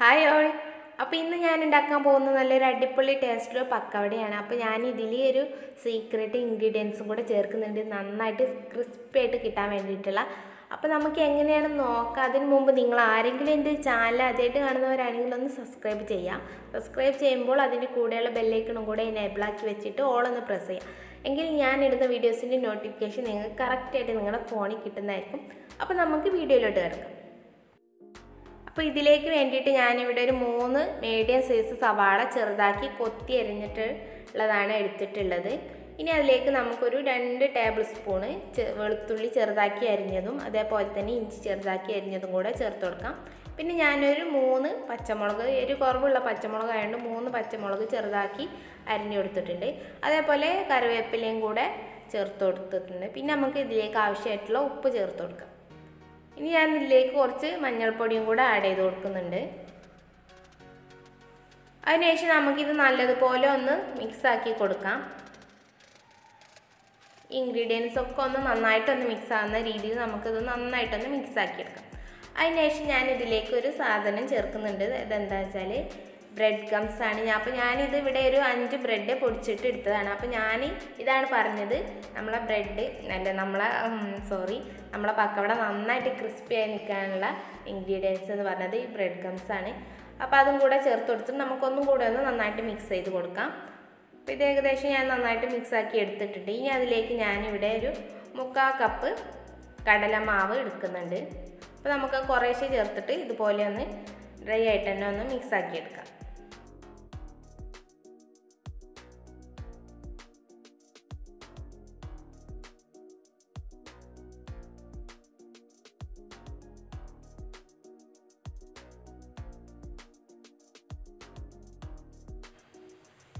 Hi all അപ്പോൾ ഇന്ന് ഞാൻ ഉണ്ടാക്കാൻ പോകുന്ന നല്ലൊരു അടിപൊളി ടേസ്റ്റ് പക്കവടയാണ്. അപ്പോൾ ഞാൻ ഇതിൽ ഒരു സീക്രട്ട് ഇൻഗ്രീഡിയൻസും കൂടെ ചേർക്കുന്നുണ്ട്. നന്നായിട്ട് ക്രിസ്പി ആയിട്ട് കിട്ടാൻ വേണ്ടിയിട്ടുള്ള. അപ്പോൾ നമുക്ക് എങ്ങനെയാണ് നോക്കാം? അതിന് മുമ്പ് നിങ്ങൾ ആരെങ്കിലും എന്റെ ചാനൽ ആദ്യമായിട്ട് കാണുന്നവരാണെങ്കിൽ ഒന്ന് സബ്സ്ക്രൈബ് ചെയ്യാം. സബ്സ്ക്രൈബ് ചെയ്യുമ്പോൾ അതിന്റെ കൂടെയുള്ള ബെല്ലൈക്കണും കൂടെ എനേബിളാക്കി വെച്ചിട്ട് ഓളൊന്ന് പ്രസ് ചെയ്യാം. എങ്കിൽ ഞാൻ ഇടുന്ന വീഡിയോസിന്റെ നോട്ടിഫിക്കേഷൻ നിങ്ങൾക്ക് കറക്റ്റായിട്ട് നിങ്ങളുടെ ഫോണിൽ കിട്ടുന്നതായിരിക്കും. അപ്പോൾ നമുക്ക് വീഡിയോയിലോട്ട് കിടക്കാം. അപ്പോൾ ഇതിലേക്ക് വേണ്ടിയിട്ട് ഞാനിവിടെ ഒരു മൂന്ന് മീഡിയം സൈസ് സവാള ചെറുതാക്കി കൊത്തി അരിഞ്ഞിട്ട് ഉള്ളതാണ് എടുത്തിട്ടുള്ളത്. ഇനി അതിലേക്ക് നമുക്കൊരു രണ്ട് ടേബിൾ സ്പൂണ് വെളുത്തുള്ളി ചെറുതാക്കി അരിഞ്ഞതും അതേപോലെ തന്നെ ഇഞ്ചി ചെറുതാക്കി അരിഞ്ഞതും കൂടെ ചേർത്ത് കൊടുക്കാം. പിന്നെ ഞാനൊരു മൂന്ന് പച്ചമുളക് ഒരു കുറവുള്ള പച്ചമുളക് ആയതുകൊണ്ട് മൂന്ന് പച്ചമുളക് ചെറുതാക്കി അരിഞ്ഞു കൊടുത്തിട്ടുണ്ട്. അതേപോലെ കറിവേപ്പിലയും കൂടെ ചേർത്ത് കൊടുത്തിട്ടുണ്ട്. പിന്നെ നമുക്ക് ഇതിലേക്ക് ആവശ്യമായിട്ടുള്ള ഉപ്പ് ചേർത്ത് കൊടുക്കാം. ഇനി ഞാൻ ഇതിലേക്ക് കുറച്ച് മഞ്ഞൾപ്പൊടിയും കൂടെ ആഡ് ചെയ്ത് കൊടുക്കുന്നുണ്ട്. അതിനുശേഷം നമുക്കിത് നല്ലതുപോലെ ഒന്ന് മിക്സ് ആക്കി കൊടുക്കാം. ഇൻഗ്രീഡിയൻസ് ഒക്കെ ഒന്ന് നന്നായിട്ടൊന്ന് മിക്സ് ആകുന്ന രീതിയിൽ നമുക്കിത് നന്നായിട്ടൊന്ന് മിക്സ് ആക്കി എടുക്കാം. അതിനുശേഷം ഞാൻ ഇതിലേക്ക് ഒരു സാധനം ചേർക്കുന്നുണ്ട്. ഇതെന്താ വെച്ചാൽ ബ്രെഡ് ഗംസ് ആണ്. ഞാൻ അപ്പോൾ ഞാനിത് ഇവിടെ ഒരു അഞ്ച് ബ്രെഡ് പൊടിച്ചിട്ട് എടുത്തതാണ്. അപ്പോൾ ഞാൻ ഇതാണ് പറഞ്ഞത്. നമ്മളെ ബ്രെഡ് അല്ല നമ്മളെ സോറി നമ്മളെ പക്കവട നന്നായിട്ട് ക്രിസ്പി ആയി നിൽക്കാനുള്ള ഇൻഗ്രീഡിയൻസ് എന്ന് പറഞ്ഞത് ഈ ബ്രെഡ് ഗംസ് ആണ്. അപ്പോൾ അതും കൂടെ ചേർത്ത് കൊടുത്തിട്ട് നമുക്കൊന്നും കൂടെ ഒന്ന് നന്നായിട്ട് മിക്സ് ചെയ്ത് കൊടുക്കാം. അപ്പോൾ ഇത് ഏകദേശം ഞാൻ നന്നായിട്ട് മിക്സ് ആക്കി എടുത്തിട്ടുണ്ട്. ഇനി അതിലേക്ക് ഞാനിവിടെ ഒരു മുക്കാൽ കപ്പ് കടലമാവ് എടുക്കുന്നുണ്ട്. അപ്പോൾ നമുക്ക് കുറേശ്ശെ ചേർത്തിട്ട് ഇതുപോലെ ഒന്ന് ഡ്രൈ ആയിട്ട് തന്നെ ഒന്ന് മിക്സ് ആക്കി എടുക്കാം.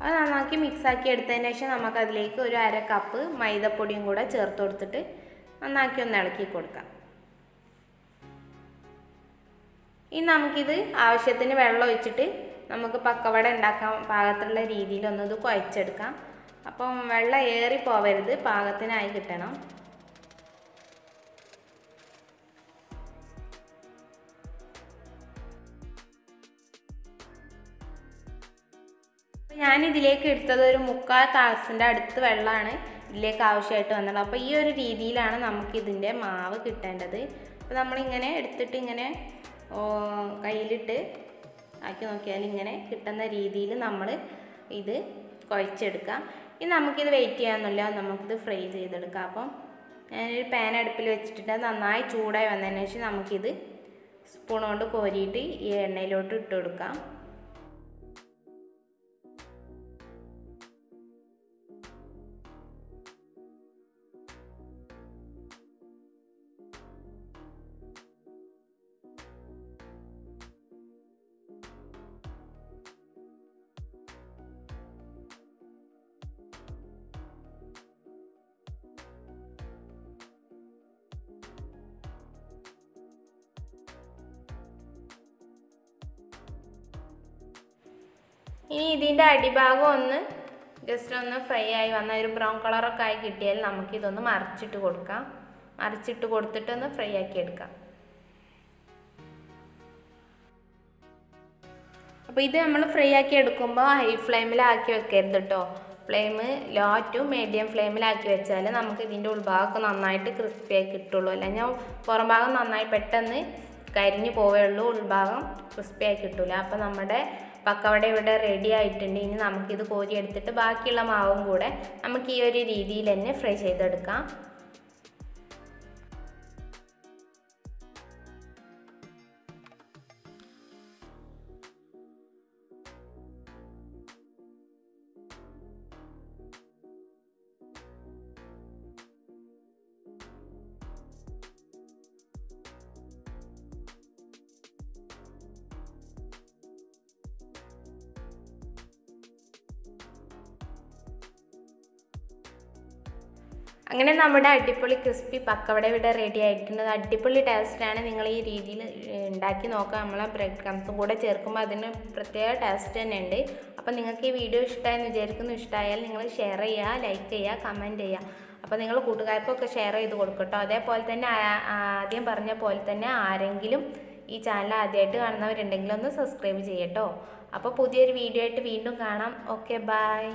അത് നന്നാക്കി മിക്സാക്കി എടുത്തതിന് ശേഷം നമുക്കതിലേക്ക് ഒരു അര കപ്പ് മൈദപ്പൊടിയും കൂടെ ചേർത്ത് കൊടുത്തിട്ട് നന്നാക്കി ഒന്ന് ഇളക്കി കൊടുക്കാം. ഇനി നമുക്കിത് ആവശ്യത്തിന് വെള്ളം ഒഴിച്ചിട്ട് നമുക്ക് പക്കവട ഉണ്ടാക്കാൻ പാകത്തിലുള്ള രീതിയിൽ ഒന്ന് ഇത് കുഴച്ചെടുക്കാം. അപ്പം വെള്ളം ഏറി പോവരുത് പാകത്തിനായി കിട്ടണം. ഞാൻ ഇതിലേക്ക് എടുത്തത് ഒരു മുക്കാൽ ഗ്ലാസിന്റെ അടുത്ത് വെള്ളമാണ് ഇതിലേക്ക് ആവശ്യമായിട്ട് വന്നത്. അപ്പോൾ ഈ ഒരു രീതിയിലാണ് നമുക്കിതിന്റെ മാവ് കിട്ടേണ്ടത്. അപ്പോൾ നമ്മളിങ്ങനെ എടുത്തിട്ട് ഇങ്ങനെ കയ്യിലിട്ട് ആക്കി നോക്കിയാൽ ഇങ്ങനെ കിട്ടുന്ന രീതിയിൽ നമ്മൾ ഇത് കുഴച്ചെടുക്കാം. ഇനി നമുക്കിത് വെയിറ്റ് ചെയ്യാമെന്നില്ല നമുക്കിത് ഫ്രൈ ചെയ്തെടുക്കാം. അപ്പം ഞാനൊരു പാൻ അടുപ്പിൽ വെച്ചിട്ടുണ്ട്. നന്നായി ചൂടായി വന്നതിന് ശേഷം നമുക്കിത് സ്പൂൺ കൊണ്ട് കോരിയിട്ട് ഈ എണ്ണയിലോട്ട് ഇട്ട് കൊടുക്കാം. ഇനി ഇതിന്റെ അടിഭാഗം ഒന്ന് ജസ്റ്റ് ഒന്ന് ഫ്രൈ ആയി വന്ന ഒരു ബ്രൗൺ കളറൊക്കെ ആയി കിട്ടിയാൽ നമുക്കിതൊന്ന് മറിച്ചിട്ട് കൊടുക്കാം. മറിച്ചിട്ട് കൊടുത്തിട്ട് ഒന്ന് ഫ്രൈ ആക്കി എടുക്കാം. അപ്പോൾ ഇത് നമ്മൾ ഫ്രൈ ആക്കി എടുക്കുമ്പോൾ ഹൈ ഫ്ലെയിമിലാക്കി വെക്കരുത് കേട്ടോ ഫ്ലെയിം ലോ ടു മീഡിയം ഫ്ലെയിമിലാക്കി വെച്ചാൽ നമുക്ക് ഇതിന്റെ ഉൾഭാഗമൊക്കെ നന്നായിട്ട് ക്രിസ്പിയായി കിട്ടുള്ളൂ. അല്ലെങ്കിൽ പുറം ഭാഗം നന്നായി പെട്ടെന്ന് കരിഞ്ഞു പോവേ ഉള്ളൂ ഉൾഭാഗം ക്രിസ്പി ആയി കിട്ടില്ല അപ്പോൾ നമ്മുടെ പക്കവട ഇവിടെ റെഡി ആയിട്ടുണ്ട്. ഇനി നമുക്കിത് കോരിയെടുത്തിട്ട് ബാക്കിയുള്ള മാവും കൂടെ നമുക്ക് ഈ ഒരു രീതിയിൽ തന്നെ ഫ്രൈ ചെയ്തെടുക്കാം. അങ്ങനെ നമ്മുടെ അടിപൊളി ക്രിസ്പി പക്കവട ഇവിടെ റെഡി ആയിട്ടുണ്ട്. അടിപൊളി ടേസ്റ്റാണ് നിങ്ങൾ ഈ രീതിയിൽ ഉണ്ടാക്കി നോക്കുക. നമ്മളെ ബ്രെഡ് ക്രംസും കൂടെ ചേർക്കുമ്പോൾ അതിന് പ്രത്യേക ടേസ്റ്റ് തന്നെ ഉണ്ട്. അപ്പോൾ നിങ്ങൾക്ക് ഈ വീഡിയോ ഇഷ്ടമായെന്ന് വിചാരിക്കുന്നു. ഇഷ്ടമായാൽ നിങ്ങൾ ഷെയർ ചെയ്യുക ലൈക്ക് ചെയ്യുക കമന്റ് ചെയ്യുക. അപ്പോൾ നിങ്ങൾ കൂട്ടുകാർക്കൊക്കെ ഷെയർ ചെയ്ത് കൊടുക്കട്ടോ. അതേപോലെ തന്നെ ആദ്യം പറഞ്ഞ പോലെ തന്നെ ആരെങ്കിലും ഈ ചാനൽ ആദ്യമായിട്ട് കാണുന്നവരുണ്ടെങ്കിൽ ഒന്ന് സബ്സ്ക്രൈബ് ചെയ്യട്ടോ. അപ്പോൾ പുതിയൊരു വീഡിയോ ആയിട്ട് വീണ്ടും കാണാം. Okay bye